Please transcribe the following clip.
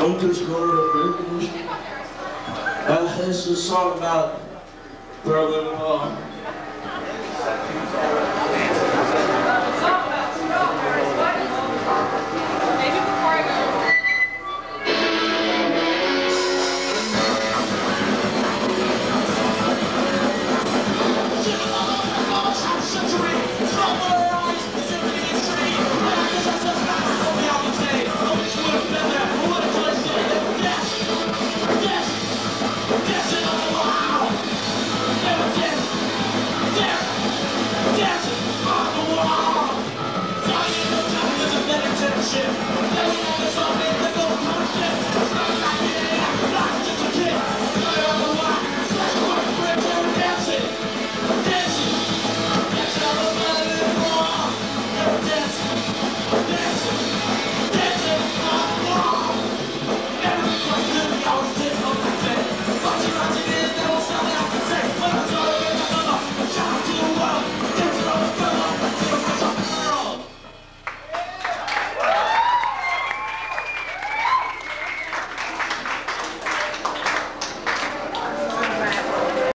I'm just going to finish. Uh, it's a song about brother-in-law.